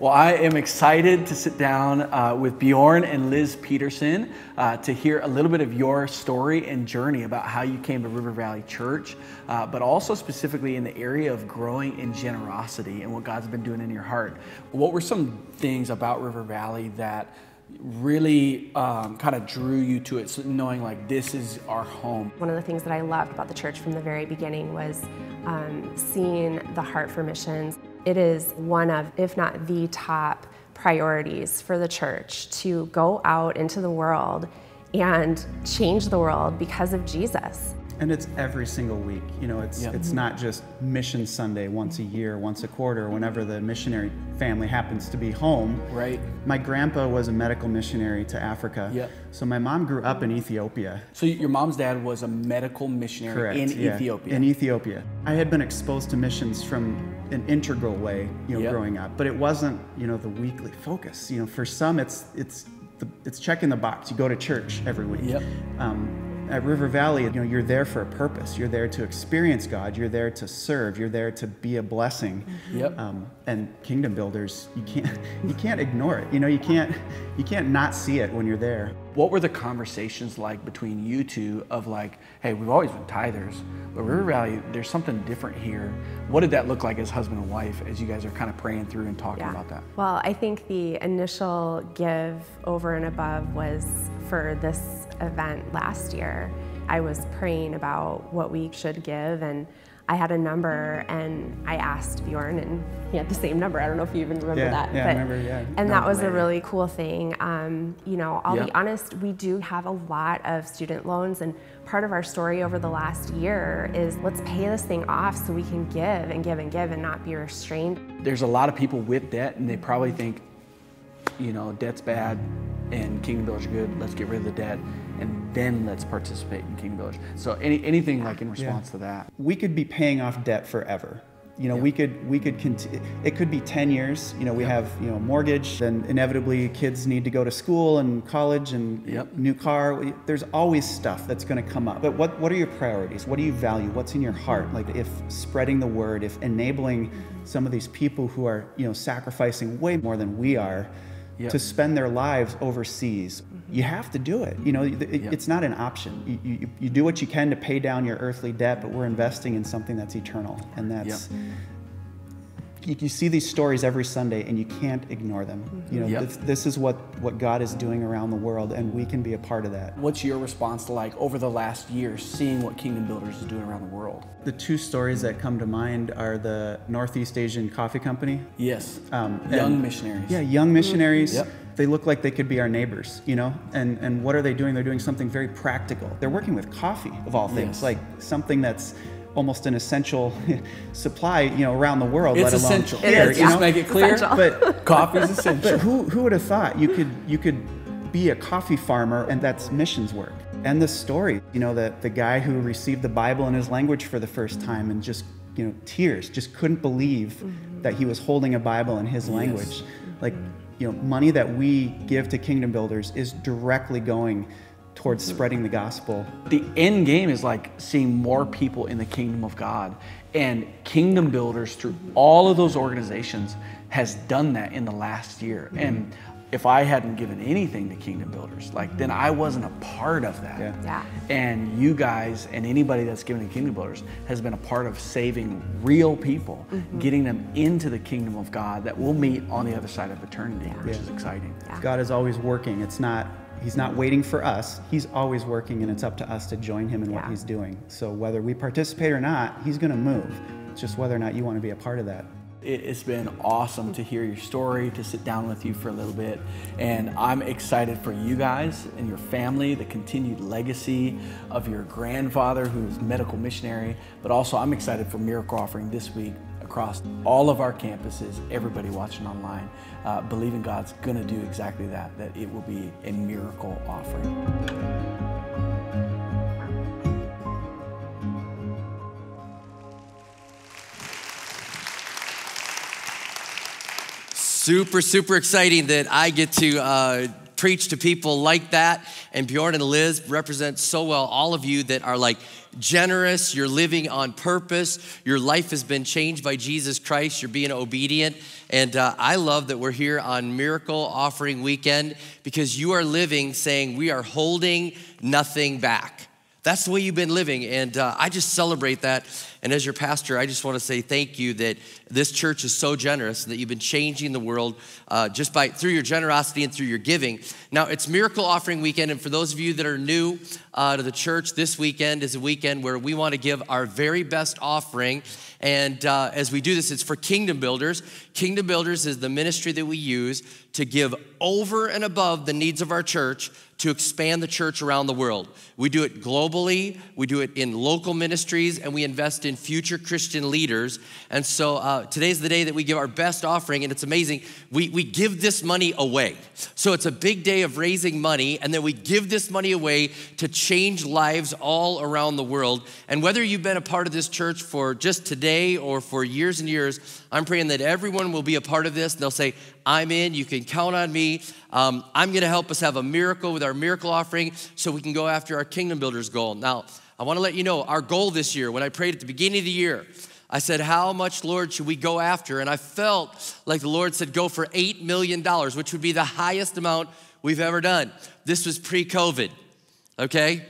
Well, I am excited to sit down uh, with Bjorn and Liz Peterson uh, to hear a little bit of your story and journey about how you came to River Valley Church, uh, but also specifically in the area of growing in generosity and what God's been doing in your heart. What were some things about River Valley that really um, kind of drew you to it, so knowing like this is our home? One of the things that I loved about the church from the very beginning was um, seeing the heart for missions. It is one of, if not the top priorities for the church to go out into the world and change the world because of Jesus. And it's every single week. You know, it's Yep. it's not just Mission Sunday once a year, once a quarter, whenever the missionary family happens to be home. Right. My grandpa was a medical missionary to Africa. Yep. So my mom grew up in Ethiopia. So your mom's dad was a medical missionary Correct. in yeah, Ethiopia. In Ethiopia. I had been exposed to missions from an integral way, you know, Yep. growing up, but it wasn't, you know, the weekly focus. You know, for some, it's it's the, it's checking the box. You go to church every week. Yep. Um, at River Valley, you know, you're there for a purpose. You're there to experience God. You're there to serve. You're there to be a blessing. Yep. Um, and kingdom builders, you can't you can't ignore it. You know, you can't you can't not see it when you're there. What were the conversations like between you two of like, hey, we've always been tithers, but River Valley, there's something different here. What did that look like as husband and wife as you guys are kind of praying through and talking about that? Well, I think the initial give over and above was for this event last year. I was praying about what we should give and I had a number and I asked Bjorn and he had the same number. I don't know if you even remember Yeah, that. yeah, I remember, yeah. And that was a really cool thing. Um, you know, I'll Yeah. be honest, we do have a lot of student loans and part of our story over the last year is let's pay this thing off so we can give and give and give and not be restrained. There's a lot of people with debt and they probably think, you know, debt's bad and Kingdom Builders are good, let's get rid of the debt and then let's participate in Kingdom Builders. So any, anything like in response to that? we could be paying off debt forever. You know, we could we could conti- it could be 10 years. You know, we have, you know, mortgage, then inevitably kids need to go to school and college and Yep. new car. There's always stuff that's going to come up. But what what are your priorities? What do you value? What's in your heart? Like if spreading the word, if enabling some of these people who are, you know, sacrificing way more than we are Yep. to spend their lives overseas, mm-hmm. you have to do it. You know, it, Yep. it's not an option. You, you, you do what you can to pay down your earthly debt, but we're investing in something that's eternal. And that's, you, you see these stories every Sunday and you can't ignore them. You know, Yep. this, this is what, what God is doing around the world, and we can be a part of that. What's your response to like over the last year seeing what Kingdom Builders is doing around the world? The two stories that come to mind are the Northeast Asian Coffee Company. Yes. Um, Young and- missionaries. Yeah, young missionaries. Yep. They look like they could be our neighbors, you know? And and what are they doing? They're doing something very practical. They're working with coffee of all things, Yes. like something that's almost an essential supply, you know, around the world, It's let alone essential. It here, is, you Just know? make it clear. Essential. But Coffee is essential. but who who would have thought you could you could be a coffee farmer and that's missions work? And the story, you know, that the guy who received the Bible in his language for the first time and just you know tears, just couldn't believe mm-hmm. that he was holding a Bible in his language. Mm-hmm. Like you know, money that we give to Kingdom Builders is directly going towards spreading the gospel. The end game is like seeing more people in the kingdom of God. And Kingdom Builders, through all of those organizations, has done that in the last year. Mm-hmm. And if I hadn't given anything to Kingdom Builders, like then I wasn't a part of that. Yeah. Yeah. And you guys and anybody that's given to Kingdom Builders has been a part of saving real people, mm-hmm. getting them into the kingdom of God that will meet on the other side of eternity, which is exciting. God is always working. It's not he's not waiting for us. He's always working and it's up to us to join him in what he's doing. So whether we participate or not, he's going to move. It's just whether or not you want to be a part of that. It has been awesome to hear your story, to sit down with you for a little bit. And I'm excited for you guys and your family, the continued legacy of your grandfather, who is medical missionary. But also, I'm excited for Miracle Offering this week across all of our campuses, everybody watching online, uh, believing God's going to do exactly that, that it will be a miracle offering. Super, super exciting that I get to uh, preach to people like that. And Bjorn and Liz represent so well all of you that are like generous, you're living on purpose, your life has been changed by Jesus Christ, you're being obedient. And uh, I love that we're here on Miracle Offering Weekend because you are living saying, We are holding nothing back. That's the way you've been living. And uh, I just celebrate that. And as your pastor, I just want to say thank you that this church is so generous that you've been changing the world uh, just by through your generosity and through your giving. Now, it's Miracle Offering Weekend. And for those of you that are new uh, to the church, this weekend is a weekend where we want to give our very best offering. And uh, as we do this, it's for Kingdom Builders. Kingdom Builders is the ministry that we use to give over and above the needs of our church to expand the church around the world. We do it globally, we do it in local ministries, and we invest in future Christian leaders. And so uh, today's the day that we give our best offering, and it's amazing. We, we give this money away. So it's a big day of raising money, and then we give this money away to change lives all around the world. And whether you've been a part of this church for just today or for years and years, I'm praying that everyone will be a part of this. And they'll say, I'm in, you can count on me. Um, I'm gonna help us have a miracle with our miracle offering so we can go after our Kingdom Builders goal. Now, I wanna let you know our goal this year, when I prayed at the beginning of the year, I said, How much, Lord, should we go after? And I felt like the Lord said, Go for $8 million, which would be the highest amount we've ever done. This was pre COVID, okay?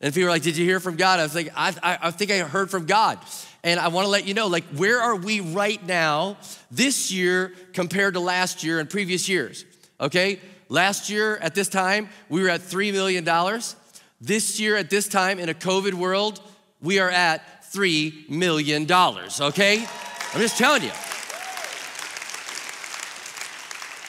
And people were like, Did you hear from God? I was like, I, I, I think I heard from God. And I want to let you know, like, where are we right now this year compared to last year and previous years? Okay? Last year at this time, we were at $3 million. This year at this time in a COVID world, we are at $3 million, okay? I'm just telling you.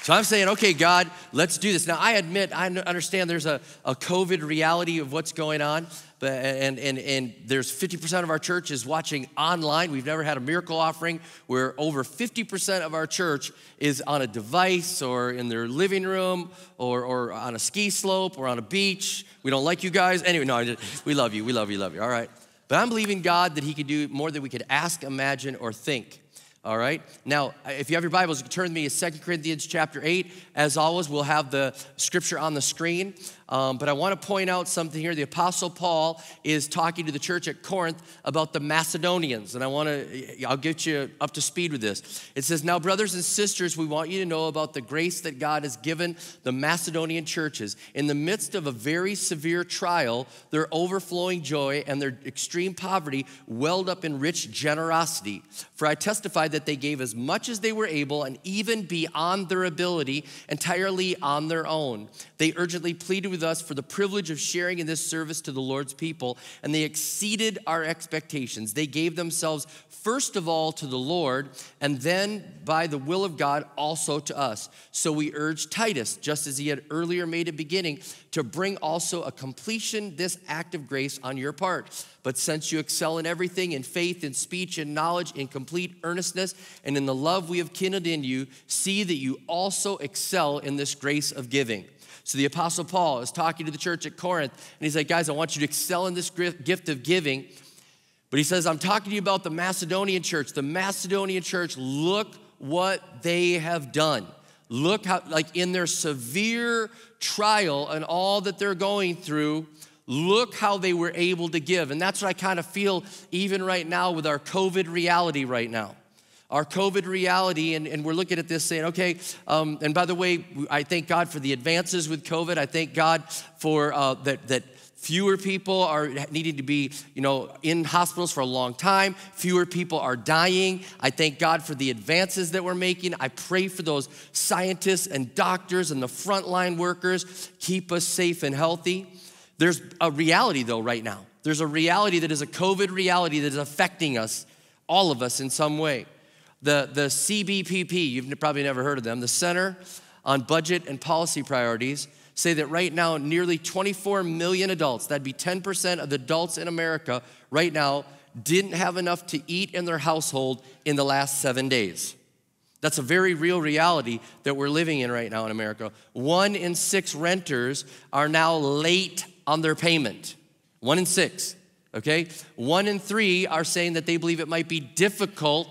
So I'm saying, okay, God, let's do this. Now, I admit, I understand there's a, a COVID reality of what's going on, and, and, and there's 50% of our church is watching online. We've never had a miracle offering where over 50% of our church is on a device or in their living room or, or on a ski slope or on a beach. We don't like you guys. Anyway, no, we love you, we love you, love you, all right? But I'm believing God that He could do more than we could ask, imagine, or think. All right. Now, if you have your Bibles, you can turn to me to 2 Corinthians chapter 8. As always, we'll have the scripture on the screen. Um, but I want to point out something here. The Apostle Paul is talking to the church at Corinth about the Macedonians, and I want to, I'll get you up to speed with this. It says, Now, brothers and sisters, we want you to know about the grace that God has given the Macedonian churches. In the midst of a very severe trial, their overflowing joy and their extreme poverty welled up in rich generosity. For I testify that they gave as much as they were able and even beyond their ability, entirely on their own. They urgently pleaded with us for the privilege of sharing in this service to the Lord's people, and they exceeded our expectations. They gave themselves first of all to the Lord, and then by the will of God also to us. So we urge Titus, just as he had earlier made a beginning, to bring also a completion this act of grace on your part. But since you excel in everything, in faith, in speech, in knowledge, in complete earnestness, and in the love we have kindled in you, see that you also excel in this grace of giving. So the Apostle Paul is talking to the church at Corinth, and he's like, guys, I want you to excel in this gift of giving. But he says, I'm talking to you about the Macedonian church. The Macedonian church, look what they have done. Look how, like, in their severe trial and all that they're going through, look how they were able to give. And that's what I kind of feel even right now with our COVID reality right now our COVID reality, and, and we're looking at this saying, okay, um, and by the way, I thank God for the advances with COVID. I thank God for uh, that, that fewer people are needing to be you know in hospitals for a long time. Fewer people are dying. I thank god for the advances that we're making. I pray for those scientists and doctors and the frontline workers. Keep us safe and healthy. There's a reality though right now. There's a reality that is a covid reality that is affecting us all of us in some way the, the CBPP, you've probably never heard of them, the Center on Budget and Policy Priorities, say that right now nearly 24 million adults, that'd be 10% of the adults in America right now, didn't have enough to eat in their household in the last seven days. That's a very real reality that we're living in right now in America. One in six renters are now late on their payment. One in six, okay? One in three are saying that they believe it might be difficult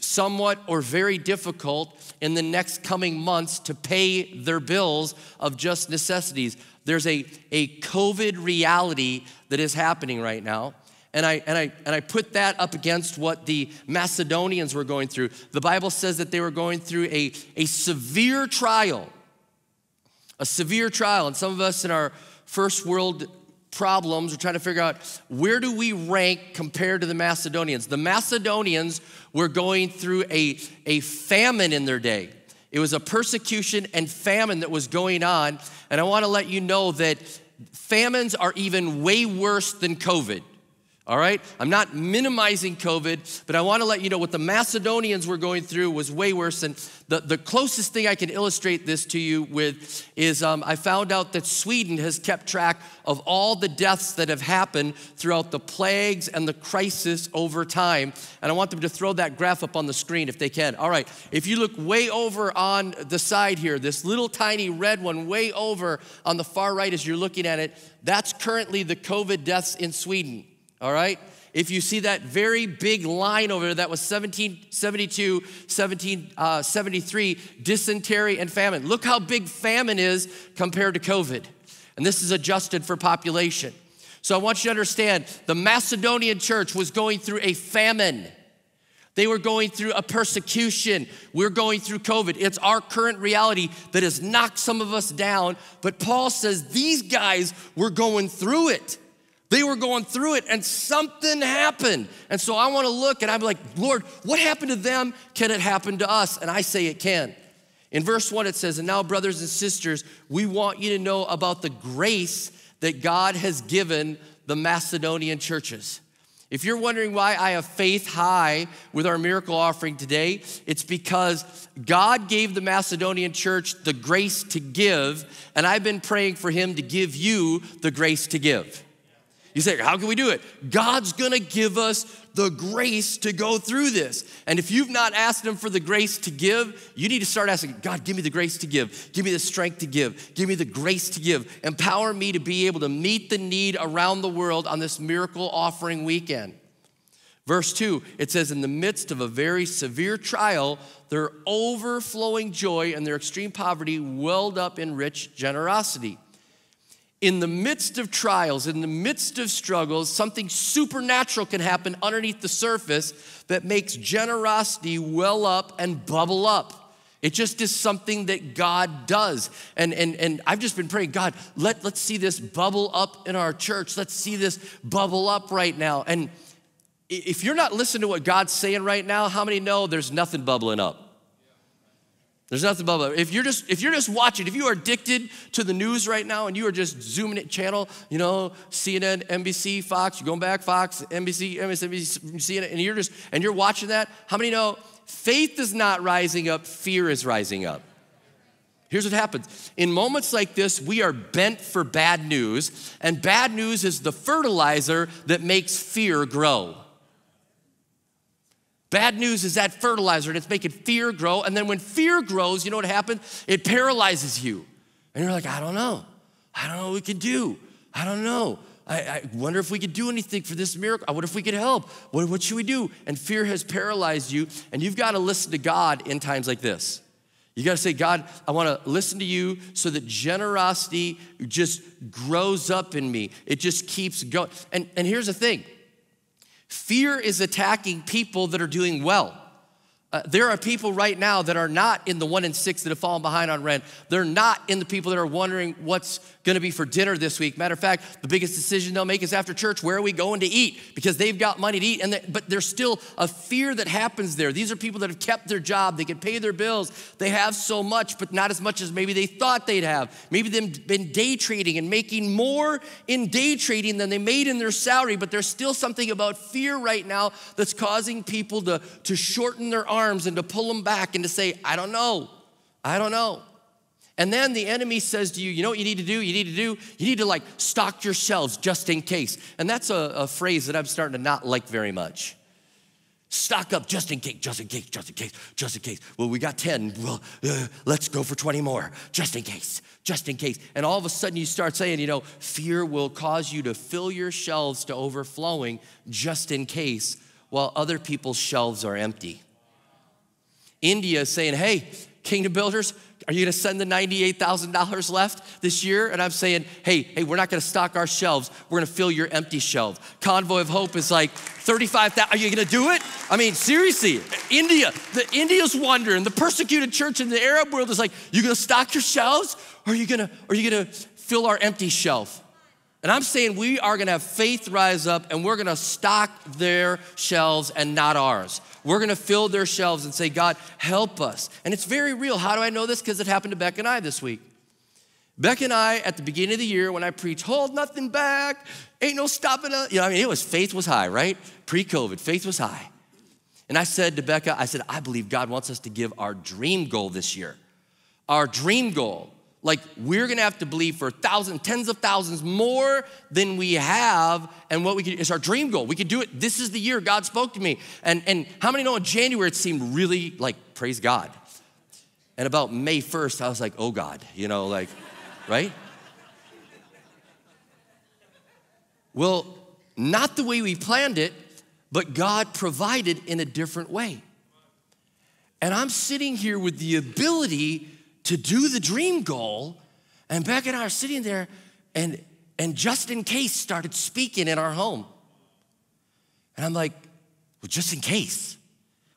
somewhat or very difficult in the next coming months to pay their bills of just necessities. There's a, a COVID reality that is happening right now. And I, and, I, and I put that up against what the Macedonians were going through. The Bible says that they were going through a, a severe trial. A severe trial. And some of us in our first world problems. We're trying to figure out where do we rank compared to the Macedonians. The Macedonians were going through a, a famine in their day. It was a persecution and famine that was going on. And I want to let you know that famines are even way worse than COVID. All right? I'm not minimizing COVID, but I want to let you know what the Macedonians were going through was way worse. And the, the closest thing I can illustrate this to you with is um, I found out that Sweden has kept track of all the deaths that have happened throughout the plagues and the crisis over time. And I want them to throw that graph up on the screen if they can. All right, if you look way over on the side here, this little tiny red one way over on the far right as you're looking at it, that's currently the COVID deaths in Sweden all right? If you see that very big line over there, that was 1772, 1773, uh, dysentery and famine. Look how big famine is compared to COVID. And this is adjusted for population. So I want you to understand the Macedonian church was going through a famine. They were going through a persecution. We're going through COVID. It's our current reality that has knocked some of us down. But Paul says these guys were going through it. They were going through it and something happened. And so I want to look and I'm like, Lord, what happened to them? Can it happen to us? And I say it can. In verse 1, it says, And now, brothers and sisters, we want you to know about the grace that God has given the Macedonian churches. If you're wondering why I have faith high with our miracle offering today, it's because God gave the Macedonian church the grace to give, and I've been praying for Him to give you the grace to give. You say, How can we do it? God's gonna give us the grace to go through this. And if you've not asked Him for the grace to give, you need to start asking, God, give me the grace to give. Give me the strength to give. Give me the grace to give. Empower me to be able to meet the need around the world on this miracle offering weekend. Verse 2, it says, In the midst of a very severe trial, their overflowing joy and their extreme poverty welled up in rich generosity in the midst of trials, in the midst of struggles, something supernatural can happen underneath the surface that makes generosity well up and bubble up. It just is something that God does. And, and, and I've just been praying, God, let, let's see this bubble up in our church. Let's see this bubble up right now. And if you're not listening to what God's saying right now, how many know there's nothing bubbling up? There's nothing above it. If you're just if you're just watching, if you are addicted to the news right now and you are just zooming it channel, you know, CNN, NBC, Fox, you're going back, Fox, NBC, MSNBC, CNN, and you're just and you're watching that, how many know faith is not rising up, fear is rising up? Here's what happens. In moments like this, we are bent for bad news, and bad news is the fertilizer that makes fear grow. Bad news is that fertilizer and it's making fear grow. And then when fear grows, you know what happens? It paralyzes you. And you're like, I don't know. I don't know what we can do. I don't know. I, I, wonder if we could do anything for this miracle. I wonder if we could help. What, what should we do? And fear has paralyzed you, and you've got to listen to God in times like this. You got to say, God, I want to listen to you so that generosity just grows up in me. It just keeps going. And, and here's the thing Fear is attacking people that are doing well. Uh, there are people right now that are not in the one in six that have fallen behind on rent. They're not in the people that are wondering what's going to be for dinner this week. Matter of fact, the biggest decision they'll make is after church, where are we going to eat? Because they've got money to eat. And they, but there's still a fear that happens there. These are people that have kept their job. They can pay their bills. They have so much, but not as much as maybe they thought they'd have. Maybe they've been day trading and making more in day trading than they made in their salary, but there's still something about fear right now that's causing people to, to shorten their arms and to pull them back and to say, I don't know. I don't know. And then the enemy says to you, you know what you need to do? You need to do, you need to like stock your shelves just in case. And that's a, a phrase that I'm starting to not like very much. Stock up just in case, just in case, just in case, just in case. Well, we got 10. Well, uh, let's go for 20 more, just in case, just in case. And all of a sudden you start saying, you know, fear will cause you to fill your shelves to overflowing just in case while other people's shelves are empty. India saying, hey, kingdom builders, are you gonna send the $98,000 left this year? And I'm saying, hey, hey, we're not gonna stock our shelves. We're gonna fill your empty shelf. Convoy of Hope is like 35,000. Are you gonna do it? I mean, seriously, India, the India's wondering. The persecuted church in the Arab world is like, you gonna stock your shelves? Or are you gonna, are you gonna fill our empty shelf? And I'm saying we are gonna have faith rise up and we're gonna stock their shelves and not ours. We're gonna fill their shelves and say, God, help us. And it's very real. How do I know this? Because it happened to Beck and I this week. Beck and I, at the beginning of the year, when I preached, hold nothing back, ain't no stopping us. You know, I mean, it was faith was high, right? Pre COVID, faith was high. And I said to Becca, I said, I believe God wants us to give our dream goal this year. Our dream goal like we're gonna have to believe for thousands, tens of thousands more than we have, and what we can, it's our dream goal. We could do it. This is the year God spoke to me. And, and how many know in January it seemed really like, praise God. And about May 1st, I was like, oh God, you know, like, right? Well, not the way we planned it, but God provided in a different way. And I'm sitting here with the ability to do the dream goal. And Beck and I are sitting there, and, and just in case started speaking in our home. And I'm like, well, just in case.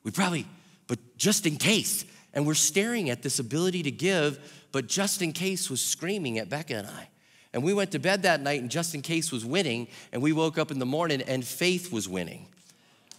We probably, but just in case. And we're staring at this ability to give, but just in case was screaming at Becca and I. And we went to bed that night, and just in case was winning. And we woke up in the morning, and faith was winning.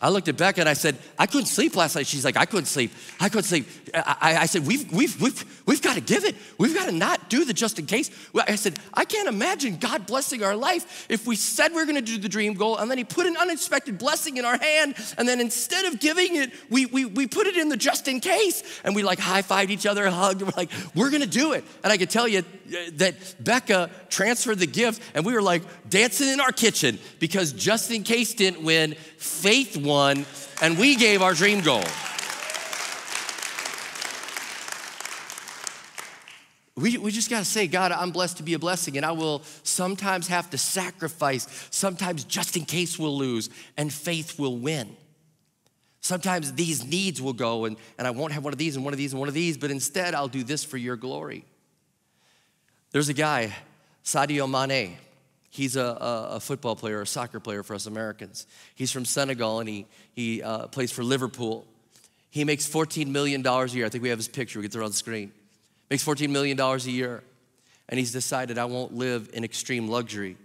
I looked at Becca and I said, I couldn't sleep last night. She's like, I couldn't sleep. I couldn't sleep. I, I said, we've, we've, we've, we've got to give it. We've got to not do the just in case. I said, I can't imagine God blessing our life if we said we are going to do the dream goal and then He put an unexpected blessing in our hand. And then instead of giving it, we, we, we put it in the just in case. And we like high fived each other, hugged. We're like, we're going to do it. And I could tell you uh, that Becca transferred the gift and we were like dancing in our kitchen because just in case didn't win, faith and we gave our dream goal. We, we just got to say, God, I'm blessed to be a blessing, and I will sometimes have to sacrifice. Sometimes, just in case we'll lose, and faith will win. Sometimes these needs will go, and, and I won't have one of these and one of these and one of these, but instead I'll do this for your glory. There's a guy, Sadio Mane. He's a, a, a, football player, a soccer player for us Americans. He's from Senegal and he, he uh, plays for Liverpool. He makes $14 million a year. I think we have his picture, we get it on the screen. Makes $14 million a year. And he's decided, I won't live in extreme luxury.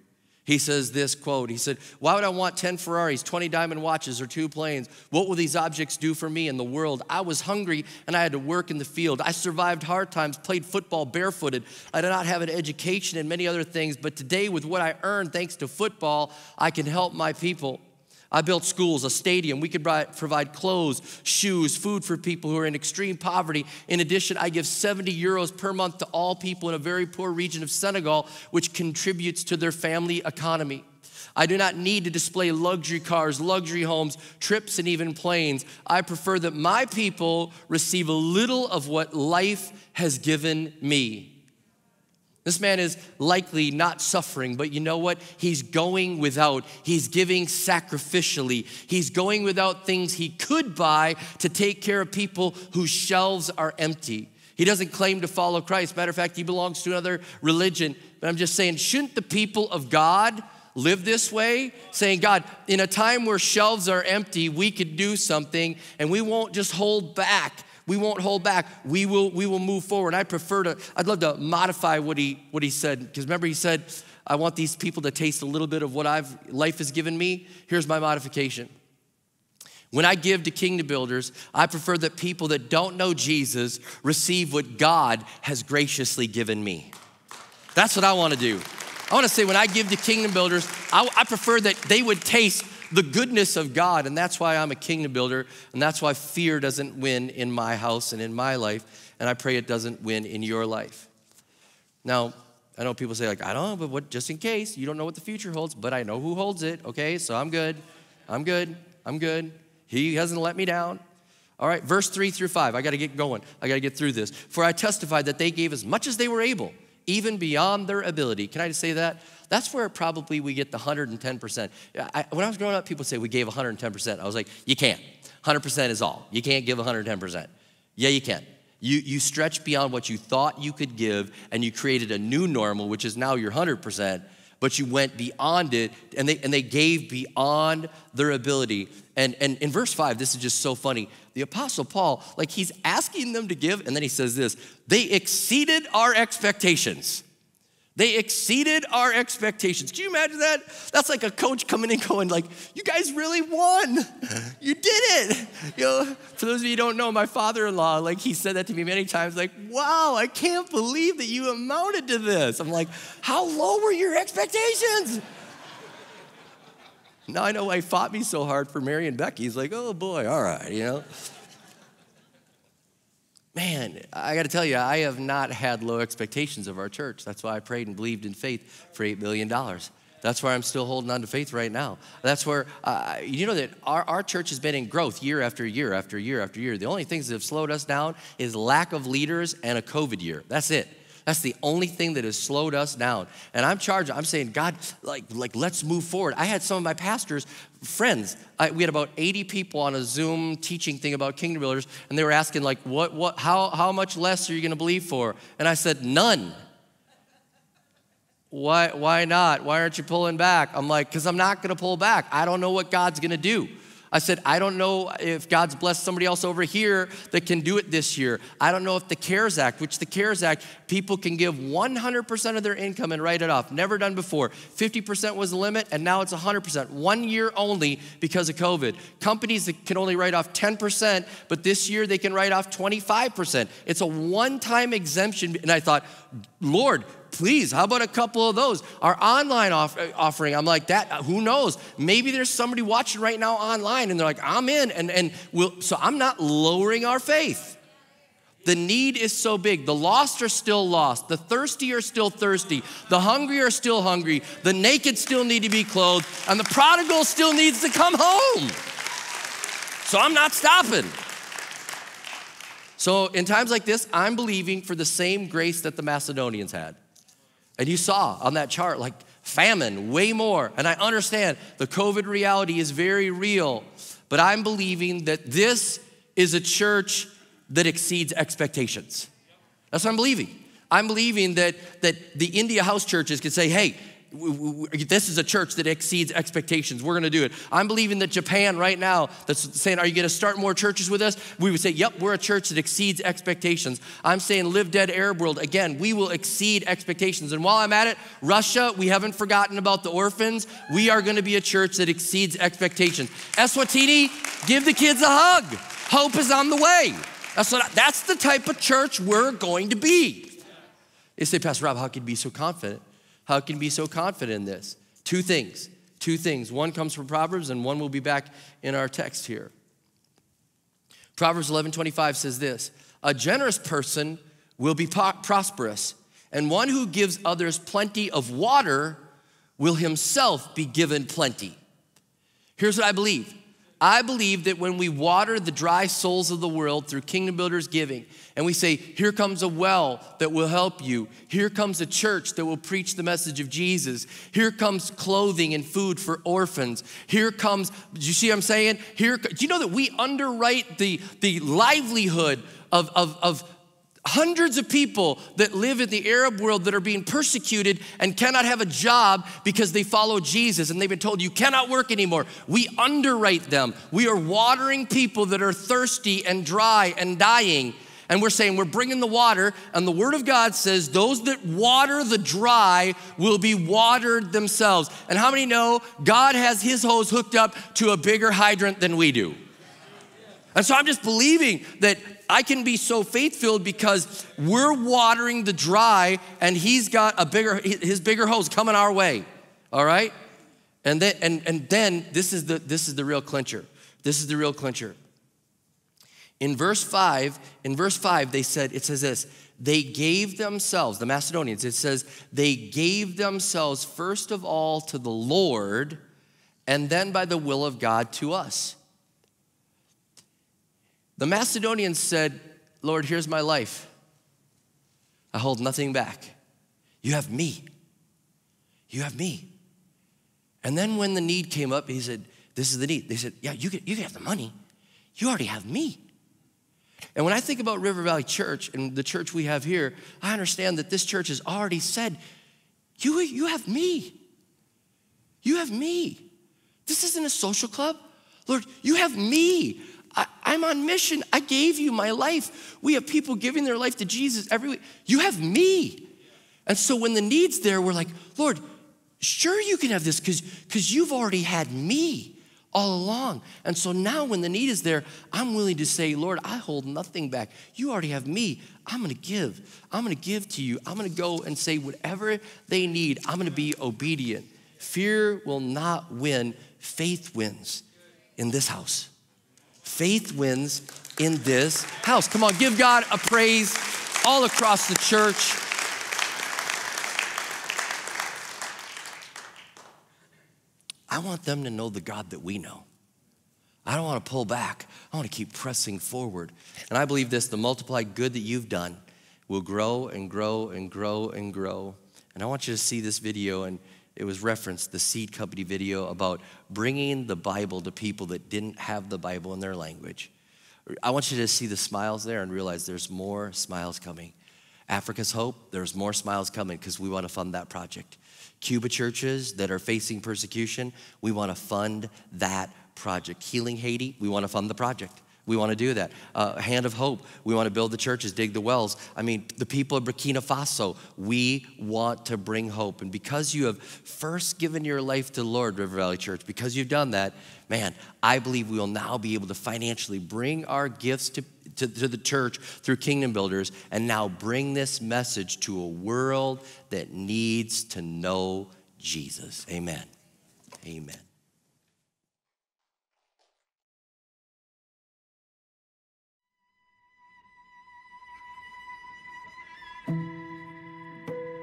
He says this quote He said, Why would I want 10 Ferraris, 20 diamond watches, or two planes? What will these objects do for me in the world? I was hungry and I had to work in the field. I survived hard times, played football barefooted. I did not have an education and many other things, but today, with what I earned thanks to football, I can help my people. I built schools, a stadium. We could provide clothes, shoes, food for people who are in extreme poverty. In addition, I give 70 euros per month to all people in a very poor region of Senegal, which contributes to their family economy. I do not need to display luxury cars, luxury homes, trips, and even planes. I prefer that my people receive a little of what life has given me. This man is likely not suffering, but you know what? He's going without. He's giving sacrificially. He's going without things he could buy to take care of people whose shelves are empty. He doesn't claim to follow Christ. Matter of fact, he belongs to another religion. But I'm just saying, shouldn't the people of God live this way? Saying, God, in a time where shelves are empty, we could do something and we won't just hold back we won't hold back. We will, we will move forward. I prefer to, I'd love to modify what he, what he said. Because remember, he said, I want these people to taste a little bit of what I've, life has given me. Here's my modification. When I give to kingdom builders, I prefer that people that don't know Jesus receive what God has graciously given me. That's what I want to do. I want to say when I give to kingdom builders, I, I prefer that they would taste the goodness of God. And that's why I'm a kingdom builder. And that's why fear doesn't win in my house and in my life. And I pray it doesn't win in your life. Now, I know people say, like, I don't know, but what, just in case, you don't know what the future holds, but I know who holds it, okay? So I'm good. I'm good. I'm good. He hasn't let me down. All right, verse three through five. I got to get going. I got to get through this. For I testified that they gave as much as they were able, even beyond their ability. Can I just say that? That's where probably we get the 110%. I, when I was growing up, people say we gave 110%. I was like, you can't. 100% is all. You can't give 110%. Yeah, you can. You, you stretched beyond what you thought you could give, and you created a new normal, which is now your 100%, but you went beyond it, and they, and they gave beyond their ability. And, and in verse 5, this is just so funny. The Apostle Paul, like he's asking them to give, and then he says this they exceeded our expectations. They exceeded our expectations. Can you imagine that? That's like a coach coming in going like, "You guys really won. You did it." You know, for those of you who don't know, my father-in-law, like he said that to me many times like, "Wow, I can't believe that you amounted to this." I'm like, "How low were your expectations?" now I know why he fought me so hard for Mary and Becky. He's like, "Oh boy, all right, you know." Man, I got to tell you, I have not had low expectations of our church. That's why I prayed and believed in faith for $8 million. That's where I'm still holding on to faith right now. That's where, uh, you know, that our, our church has been in growth year after year after year after year. The only things that have slowed us down is lack of leaders and a COVID year. That's it. That's the only thing that has slowed us down. And I'm charged, I'm saying, God, like, like let's move forward. I had some of my pastors, friends, I, we had about 80 people on a Zoom teaching thing about kingdom builders, and they were asking, like, what, what, how, how much less are you gonna believe for? And I said, none. Why, why not? Why aren't you pulling back? I'm like, because I'm not gonna pull back. I don't know what God's gonna do. I said, I don't know if God's blessed somebody else over here that can do it this year. I don't know if the CARES Act, which the CARES Act, people can give 100% of their income and write it off. Never done before. 50% was the limit, and now it's 100%. One year only because of COVID. Companies that can only write off 10%, but this year they can write off 25%. It's a one time exemption. And I thought, Lord, please, how about a couple of those? Our online off- uh, offering, I'm like, that, uh, who knows? Maybe there's somebody watching right now online and they're like, I'm in. And, and we'll, so I'm not lowering our faith. The need is so big. The lost are still lost. The thirsty are still thirsty. The hungry are still hungry. The naked still need to be clothed. And the prodigal still needs to come home. So I'm not stopping. So in times like this, I'm believing for the same grace that the Macedonians had. And you saw on that chart, like famine, way more. And I understand the COVID reality is very real, but I'm believing that this is a church that exceeds expectations. That's what I'm believing. I'm believing that, that the India house churches can say, hey, this is a church that exceeds expectations. We're going to do it. I'm believing that Japan right now that's saying, Are you going to start more churches with us? We would say, Yep, we're a church that exceeds expectations. I'm saying, Live Dead Arab World, again, we will exceed expectations. And while I'm at it, Russia, we haven't forgotten about the orphans. We are going to be a church that exceeds expectations. Eswatini, give the kids a hug. Hope is on the way. That's, what that's the type of church we're going to be. You say, Pastor Rob, how can you be so confident? How can you be so confident in this? Two things. Two things. One comes from Proverbs, and one will be back in our text here. Proverbs 11 25 says this A generous person will be prosperous, and one who gives others plenty of water will himself be given plenty. Here's what I believe I believe that when we water the dry souls of the world through Kingdom Builders giving, and we say, Here comes a well that will help you. Here comes a church that will preach the message of Jesus. Here comes clothing and food for orphans. Here comes, do you see what I'm saying? Here, do you know that we underwrite the, the livelihood of, of, of hundreds of people that live in the Arab world that are being persecuted and cannot have a job because they follow Jesus and they've been told you cannot work anymore. We underwrite them. We are watering people that are thirsty and dry and dying. And we're saying we're bringing the water, and the Word of God says those that water the dry will be watered themselves. And how many know God has His hose hooked up to a bigger hydrant than we do? And so I'm just believing that I can be so faith filled because we're watering the dry and he's got a bigger, his bigger hose coming our way. All right? And then, and, and then this is the this is the real clincher. This is the real clincher. In verse 5, in verse 5, they said, it says this, they gave themselves, the Macedonians, it says, they gave themselves first of all to the Lord, and then by the will of God to us. The Macedonians said, Lord, here's my life. I hold nothing back. You have me. You have me. And then when the need came up, he said, This is the need. They said, Yeah, you can, you can have the money. You already have me. And when I think about River Valley Church and the church we have here, I understand that this church has already said, You, you have me. You have me. This isn't a social club. Lord, you have me. I, am on mission. I gave you my life. We have people giving their life to Jesus every week. You have me. And so when the need's there, we're like, Lord, sure you can have this because you've already had me all along. And so now when the need is there, I'm willing to say, Lord, I hold nothing back. You already have me. I'm going to give. I'm going to give to you. I'm going to go and say whatever they need. I'm going to be obedient. Fear will not win, faith wins in this house. Faith wins in this house. Come on, give God a praise all across the church. I want them to know the God that we know. I don't want to pull back. I want to keep pressing forward. And I believe this the multiplied good that you've done will grow and grow and grow and grow. And I want you to see this video, and it was referenced the Seed Company video about bringing the Bible to people that didn't have the Bible in their language. I want you to see the smiles there and realize there's more smiles coming. Africa's Hope, there's more smiles coming because we want to fund that project. Cuba churches that are facing persecution, we want to fund that project. Healing Haiti, we want to fund the project. We want to do that. Uh, Hand of Hope, we want to build the churches, dig the wells. I mean, the people of Burkina Faso, we want to bring hope. And because you have first given your life to the Lord, River Valley Church, because you've done that, man, I believe we will now be able to financially bring our gifts to, to, to the church through Kingdom Builders and now bring this message to a world that needs to know Jesus. Amen. Amen.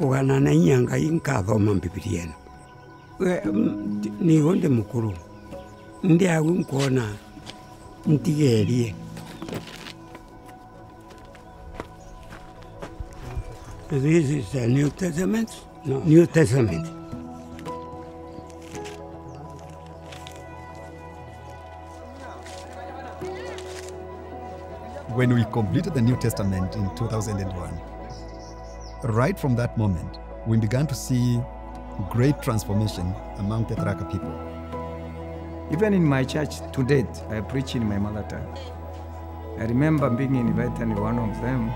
kugana na inyanga inka thoma bibilia ni gonde mukuru ndi agu nkona ntigerie This is the New Testament? No. New Testament. When we completed the New Testament in 2001, right from that moment, we began to see great transformation among Tharaka people. Even in my church to date, I preach in my mother tongue. I remember being invited in one of them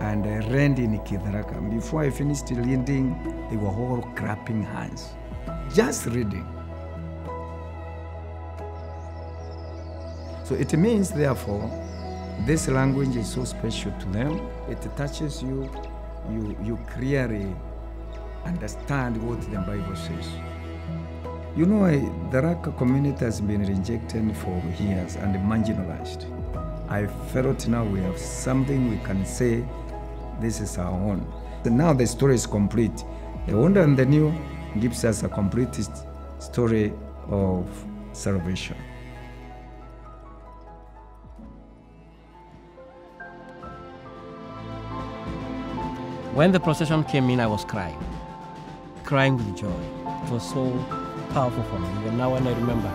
and I read in Kitharaka. Before I finished reading, they were all clapping hands. Just reading. So it means, therefore, this language is so special to them. It touches you, you, you clearly understand what the Bible says. You know, the Raka community has been rejected for years and marginalized. I felt now we have something we can say this is our own. And now the story is complete. The Old and the New gives us a complete story of salvation. When the procession came in, I was crying, crying with joy. It was so powerful for me. Even now, when I remember,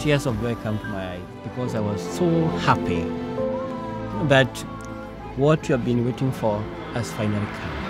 tears of joy come to my eyes because I was so happy that what you have been waiting for has finally come.